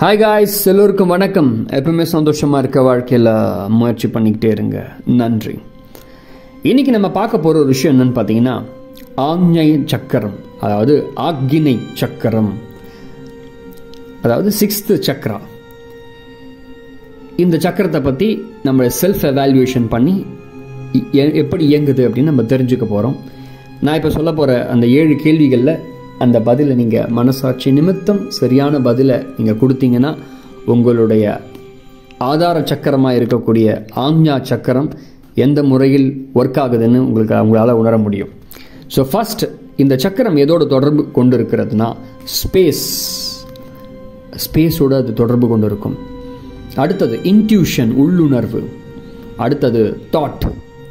Hi guys எல்லோருக்கும் வணக்கம். எப்பவுமே சந்தோஷமாக இருக்க வாழ்க்கையில் முயற்சி பண்ணிக்கிட்டே இருங்க. நன்றி. இன்னைக்கு நம்ம பார்க்க போகிற ஒரு விஷயம் என்னென்னு பார்த்தீங்கன்னா ஆஞ்ஞை சக்கரம் அதாவது ஆக்கினை சக்கரம். அதாவது சிக்ஸ்த்து சக்கரா. இந்த சக்கரத்தை பற்றி நம்ம செல்ஃப் எவால்யூவேஷன் பண்ணி எ- எப்படி இயங்குது அப்படின்னு நம்ம தெரிஞ்சுக்க போகிறோம் நான் இப்போ சொல்ல போகிற அந்த ஏழு கேள்விகளில் அந்த பதிலை நீங்கள் மனசாட்சி நிமித்தம் சரியான பதிலை நீங்கள் கொடுத்தீங்கன்னா உங்களுடைய ஆதார சக்கரமாக இருக்கக்கூடிய ஆஞ்ஞா சக்கரம் எந்த முறையில் ஒர்க் ஆகுதுன்னு உங்களுக்கு உங்களால் உணர முடியும். ஸோ ஃபஸ்ட் இந்த சக்கரம் எதோட தொடர்பு கொண்டு இருக்கிறதுனா ஸ்பேஸ் ஸ்பேஸோடு அது தொடர்பு கொண்டு இருக்கும் அடுத்தது இன்ட்யூஷன் உள்ளுணர்வு. அடுத்தது தாட்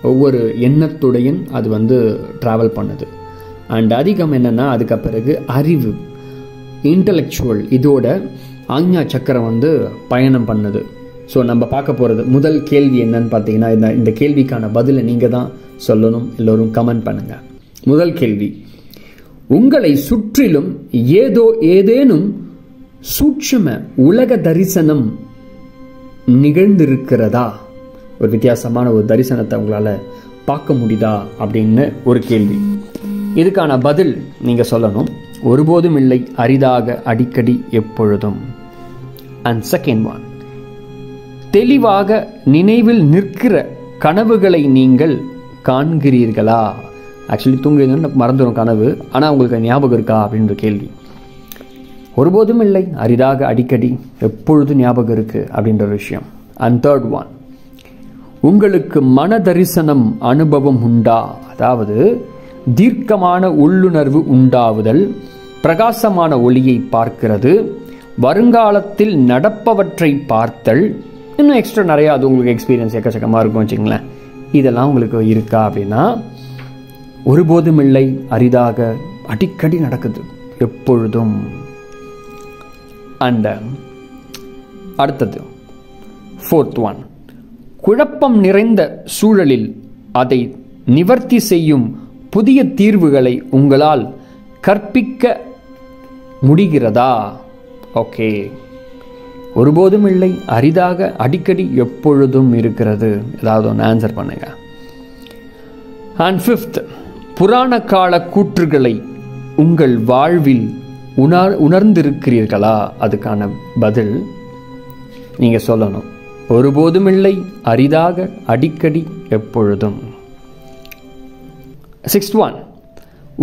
ஒவ்வொரு எண்ணத்துடையும் அது வந்து ட்ராவல் பண்ணுது. அண்ட் அதிகம் என்னென்னா அதுக்கு பிறகு அறிவு இன்டலெக்சுவல் இதோட ஆஞ்ஞா சக்கரம் வந்து பயணம் பண்ணுது. ஸோ நம்ம பார்க்க போகிறது முதல் கேள்வி என்னன்னு பார்த்தீங்கன்னா இந்த இந்த கேள்விக்கான பதிலை நீங்கள் தான் சொல்லணும். எல்லோரும் கமெண்ட் பண்ணுங்கள் முதல் கேள்வி. உங்களை சுற்றிலும் ஏதோ ஏதேனும் சூட்சும உலக தரிசனம் நிகழ்ந்திருக்கிறதா? ஒரு வித்தியாசமான ஒரு தரிசனத்தை உங்களால் பார்க்க முடியுதா? அப்படின்னு ஒரு கேள்வி. இதுக்கான பதில் நீங்கள் சொல்லணும். ஒருபோதும் இல்லை அரிதாக அடிக்கடி எப்பொழுதும். அண்ட் செகண்ட் ஒன் தெளிவாக நினைவில் நிற்கிற கனவுகளை நீங்கள் காண்கிறீர்களா? ஆக்சுவலி தூங்குறீங்கன்னு மறந்துடும் கனவு ஆனால் உங்களுக்கு ஞாபகம் இருக்கா அப்படின்ற கேள்வி. ஒருபோதும் இல்லை அரிதாக அடிக்கடி எப்பொழுதும் ஞாபகம் இருக்குது அப்படின்ற ஒரு விஷயம். அண்ட் தேர்ட் ஒன் உங்களுக்கு மன தரிசனம் அனுபவம் உண்டா? அதாவது தீர்க்கமான உள்ளுணர்வு உண்டாவுதல் பிரகாசமான ஒளியை பார்க்கிறது வருங்காலத்தில் நடப்பவற்றை பார்த்தல். இன்னும் எக்ஸ்ட்ரா நிறையா அது உங்களுக்கு எக்ஸ்பீரியன்ஸ் எக்கச்சக்கமாக இருக்கும் வச்சுங்களேன் இதெல்லாம் உங்களுக்கு இருக்கா அப்படின்னா ஒருபோதும் இல்லை அரிதாக அடிக்கடி நடக்குது எப்பொழுதும். அண்ட் அடுத்தது ஃபோர்த் ஒன் குழப்பம் நிறைந்த சூழலில் அதை நிவர்த்தி செய்யும் புதிய தீர்வுகளை உங்களால் கற்பிக்க முடிகிறதா? ஓகே. ஒருபோதும் இல்லை. அரிதாக அடிக்கடி எப்பொழுதும் இருக்கிறது. ஏதாவது ஒன்று ஆன்சர் பண்ணுங்க. அண்ட் ஃபிஃப்த் புராண கால கூற்றுகளை உங்கள் வாழ்வில் உணர் உணர்ந்திருக்கிறீர்களா? அதுக்கான பதில் நீங்கள் சொல்லணும். ஒருபோதும் இல்லை. அரிதாக அடிக்கடி எப்பொழுதும். சிக்ஸ்த் ஒன்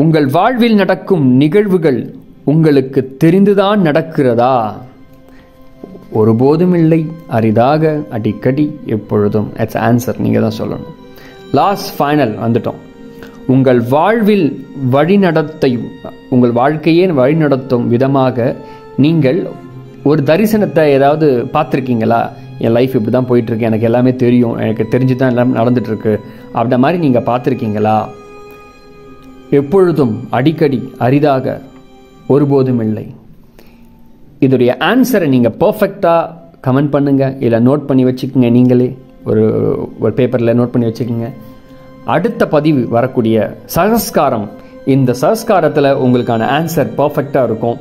உங்கள் வாழ்வில் நடக்கும் நிகழ்வுகள் உங்களுக்கு தெரிந்துதான் நடக்கிறதா? ஒருபோதும் இல்லை. அரிதாக அடிக்கடி எப்பொழுதும். இட்ஸ் ஆன்சர் நீங்கள் தான் சொல்லணும். லாஸ்ட் ஃபைனல் வந்துட்டோம். உங்கள் வாழ்வில் வழிநடத்தை உங்கள் வாழ்க்கையே வழிநடத்தும் விதமாக நீங்கள் ஒரு தரிசனத்தை ஏதாவது பார்த்துருக்கீங்களா? என் லைஃப் இப்படி தான் போயிட்டுருக்கு எனக்கு எல்லாமே தெரியும். எனக்கு தெரிஞ்சு தான் எல்லாம் நடந்துட்டுருக்கு அப்படின்ற மாதிரி நீங்கள் பார்த்துருக்கீங்களா? எப்பொழுதும் அடிக்கடி அரிதாக ஒருபோதும் இல்லை. இதோடைய ஆன்சரை நீங்கள் பர்ஃபெக்டாக கமெண்ட் பண்ணுங்கள் இல்லை நோட் பண்ணி வச்சுக்கோங்க நீங்களே. ஒரு ஒரு பேப்பரில் நோட் பண்ணி வச்சுக்கோங்க. அடுத்த பதிவு வரக்கூடிய சகஸ்காரம். இந்த சகஸ்காரத்தில் உங்களுக்கான ஆன்சர் பர்ஃபெக்டாக இருக்கும்.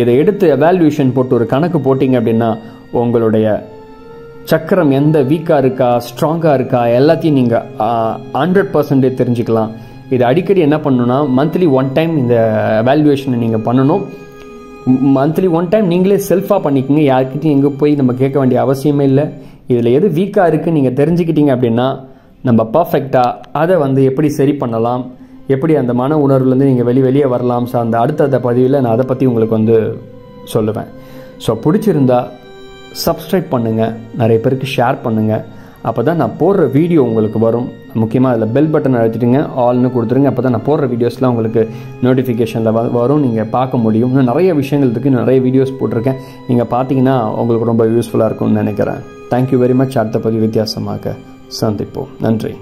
இதை எடுத்து எவாலுவேஷன் போட்டு ஒரு கணக்கு போட்டிங்க அப்படின்னா உங்களுடைய சக்கரம் எந்த வீக்காக இருக்கா ஸ்ட்ராங்காக இருக்கா எல்லாத்தையும் நீங்கள் ஹண்ட்ரட் பர்சன்டேஜ் தெரிஞ்சுக்கலாம். இது அடிக்கடி என்ன பண்ணணும்னா மந்த்லி ஒன் டைம் இந்த வேல்யூவேஷனை நீங்கள் பண்ணணும். மந்த்லி ஒன் டைம் நீங்களே செல்ஃபாக பண்ணிக்கோங்க. யார்கிட்டையும் எங்கே போய் நம்ம கேட்க வேண்டிய அவசியமே இல்லை. இதில் எது வீக்காக இருக்குன்னு நீங்கள் தெரிஞ்சுக்கிட்டீங்க அப்படின்னா நம்ம பர்ஃபெக்டாக அதை வந்து எப்படி சரி பண்ணலாம் எப்படி அந்த மன உணர்வுலேருந்து நீங்கள் வெளி வெளியே வரலாம். ஸோ அந்த அடுத்தடுத்த பதிவில் நான் அதை பற்றி உங்களுக்கு வந்து சொல்லுவேன். ஸோ பிடிச்சிருந்தா சப்ஸ்கிரைப் பண்ணுங்கள் நிறைய பேருக்கு ஷேர் பண்ணுங்கள் அப்போ தான் நான் போடுற வீடியோ உங்களுக்கு வரும். முக்கியமாக அதில் பெல் பட்டன் அழுத்திட்டுங்க ஆல்னு கொடுத்துருங்க. அப்போ தான் நான் போடுற வீடியோஸ்லாம் உங்களுக்கு நோட்டிஃபிகேஷனில் வரும். நீங்கள் பார்க்க முடியும். இன்னும் நிறைய விஷயங்கள் இருக்குது இன்னும் நிறைய வீடியோஸ் போட்டிருக்கேன். நீங்கள் பார்த்தீங்கன்னா உங்களுக்கு ரொம்ப யூஸ்ஃபுல்லாக இருக்கும்னு நினைக்கிறேன். தேங்க்யூ வெரி மச் அடுத்த பதிவு வித்தியாசமாக சந்திப்போம். நன்றி.